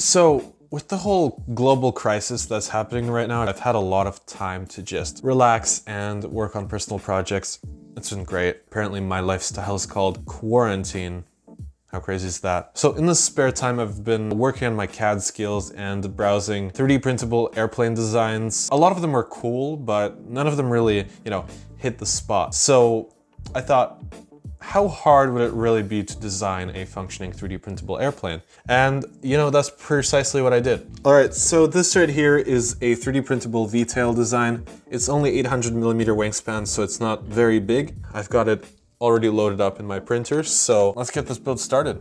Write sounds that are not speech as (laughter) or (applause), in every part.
So, with the whole global crisis that's happening right now, I've had a lot of time to just relax and work on personal projects. It's been great. Apparently, my lifestyle is called quarantine. How crazy is that? So in the spare time, I've been working on my CAD skills and browsing 3D printable airplane designs. A lot of them are cool, but none of them really, you know, hit the spot. So I thought, how hard would it really be to design a functioning 3D printable airplane? And you know, that's precisely what I did. All right, so this right here is a 3D printable V-tail design. It's only 800 millimeter wingspan, so it's not very big. I've got it already loaded up in my printer, so let's get this build started.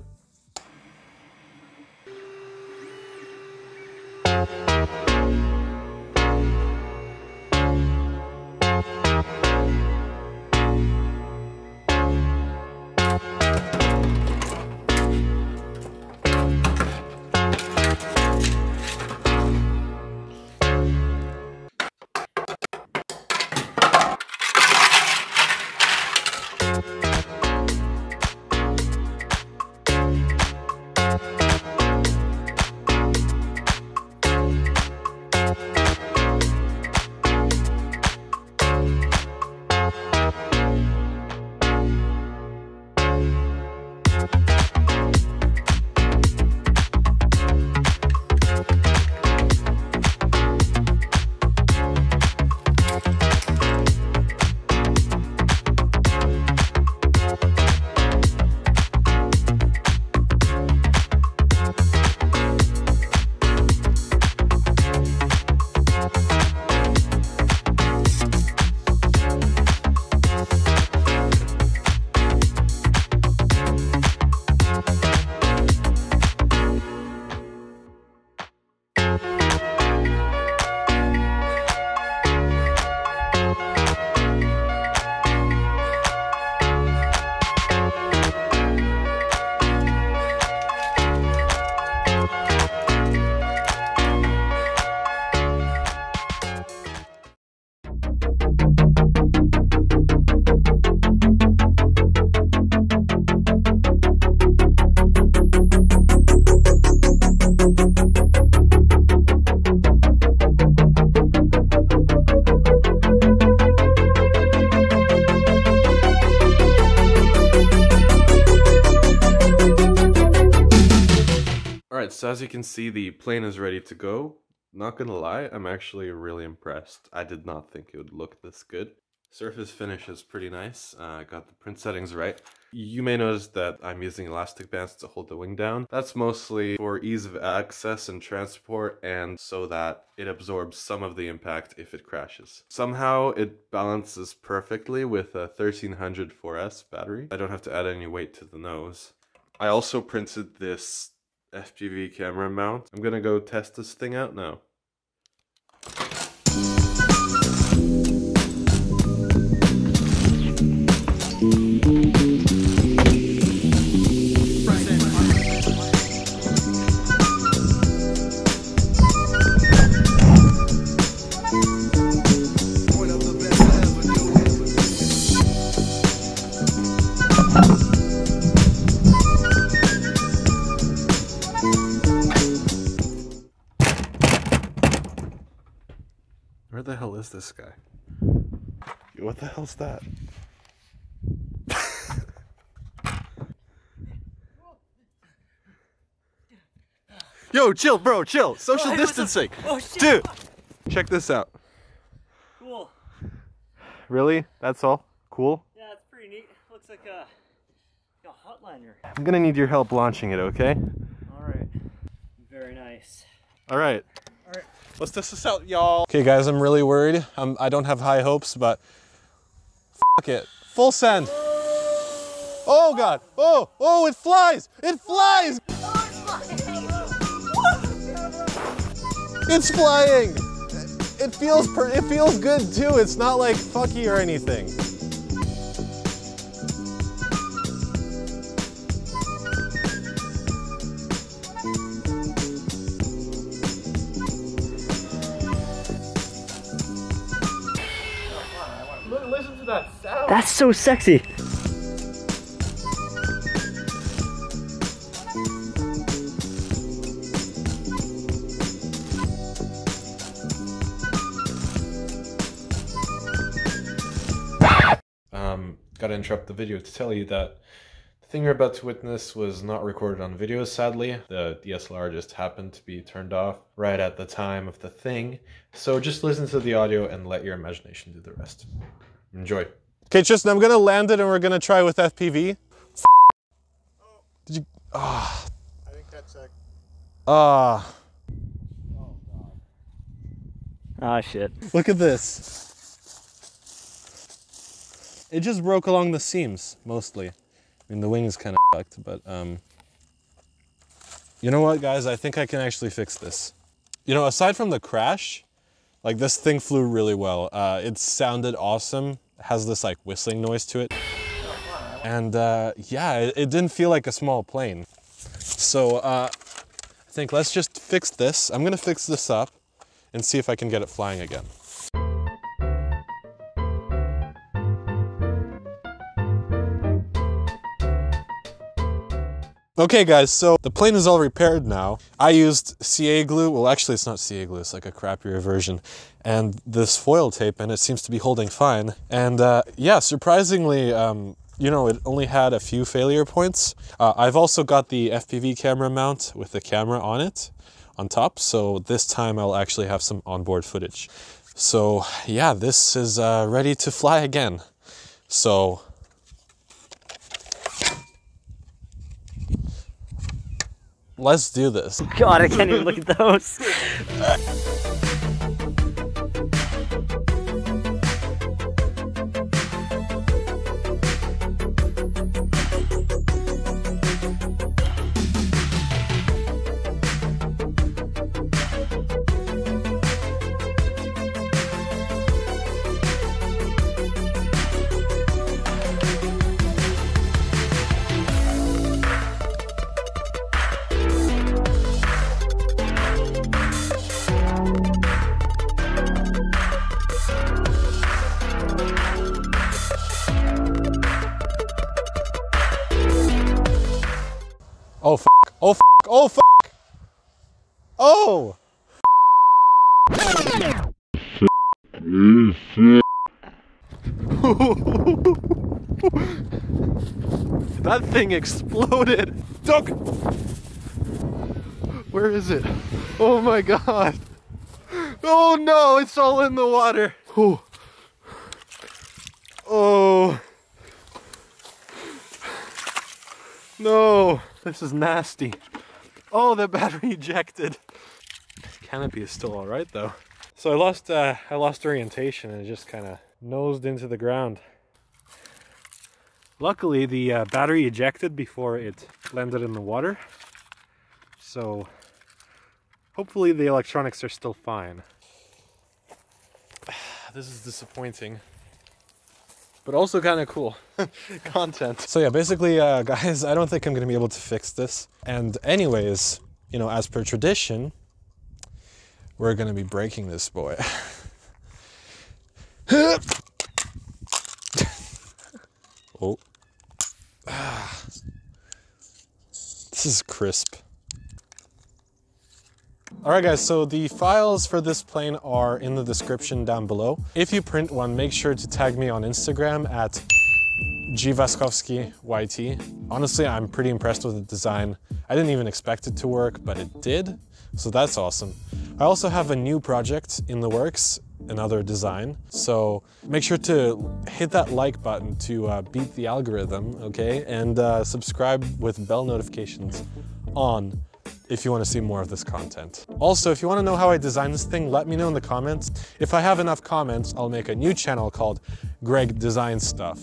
Alright, so as you can see, the plane is ready to go. Not gonna lie, I'm actually really impressed. I did not think it would look this good. Surface finish is pretty nice. I uh, got the print settings right. You may notice that I'm using elastic bands to hold the wing down. That's mostly for ease of access and transport and so that it absorbs some of the impact if it crashes. Somehow it balances perfectly with a 1300 4S battery. I don't have to add any weight to the nose. I also printed this FPV camera mount. I'm gonna go test this thing out now. Is this guy? What the hell's that? Yo, chill, bro, chill. Social Oh, hey, what's up? distancing. Oh, shit. Dude, check this out. Cool. Really? That's all? Cool? Yeah, it's pretty neat. Looks like a, like a hotliner. I'm gonna need your help launching it, okay? All right. Very nice. All right. Let's test this out, y'all. Okay, guys, I'm really worried. I'm, I don't have high hopes, but fuck it. Full send. Oh, God. Oh, oh, it flies. It flies. It's flying. It feels per- it feels good too. It's not like fucky or anything. That's so sexy. Um, gotta interrupt the video to tell you that the thing you're about to witness was not recorded on video, sadly. The DSLR just happened to be turned off right at the time of the thing. So just listen to the audio and let your imagination do the rest. Enjoy. Okay, Tristan, I'm gonna land it and we're gonna try with FPV. Did you? Ah. I didn't catch that. Ah. Oh ah, shit. Look at this. It just broke along the seams, mostly. I mean, the wing is kind of fucked, but um, you know what, guys? I think I can actually fix this. You know, aside from the crash, like this thing flew really well. Uh, it sounded awesome. Has this like whistling noise to it. And uh, yeah, it, it didn't feel like a small plane. So uh, I think let's just fix this. I'm gonna fix this up and see if I can get it flying again. Okay guys, so the plane is all repaired now. I used CA glue, well actually it's not CA glue, it's like a crappier version, and this foil tape and it seems to be holding fine. And uh, yeah, surprisingly, um, you know, it only had a few failure points. Uh, I've also got the FPV camera mount with the camera on it on top, so this time I'll actually have some onboard footage. So yeah, this is uh, ready to fly again. So let's do this. God, I can't even look at those. (laughs) Oh f oh f oh f oh! (laughs) that thing exploded! Duck! Where is it? Oh my god! Oh no, it's all in the water! Oh! Oh! No, this is nasty. Oh, the battery (laughs) ejected. This Canopy is still all right though. So I lost, uh, I lost orientation and just kind of nosed into the ground. Luckily, the uh, battery ejected before it landed in the water. So hopefully the electronics are still fine. (sighs) this is disappointing but also kind of cool (laughs) content. So yeah, basically, uh, (laughs) guys, I don't think I'm gonna be able to fix this. And anyways, you know, as per tradition, we're gonna be breaking this boy. (laughs) oh. (sighs) this is crisp. Alright guys, so the files for this plane are in the description down below. If you print one, make sure to tag me on Instagram at YT. Honestly, I'm pretty impressed with the design. I didn't even expect it to work, but it did, so that's awesome. I also have a new project in the works, another design, so make sure to hit that like button to uh, beat the algorithm, okay? And uh, subscribe with bell notifications on if you want to see more of this content. Also, if you want to know how I designed this thing, let me know in the comments. If I have enough comments, I'll make a new channel called Greg Designs Stuff.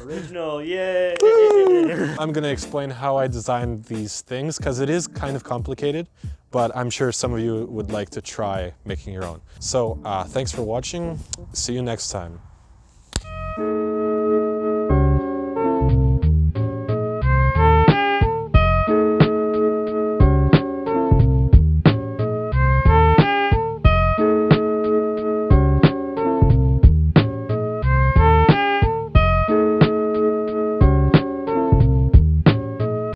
Original, yay! (laughs) I'm gonna explain how I designed these things because it is kind of complicated, but I'm sure some of you would like to try making your own. So uh, thanks for watching. See you next time.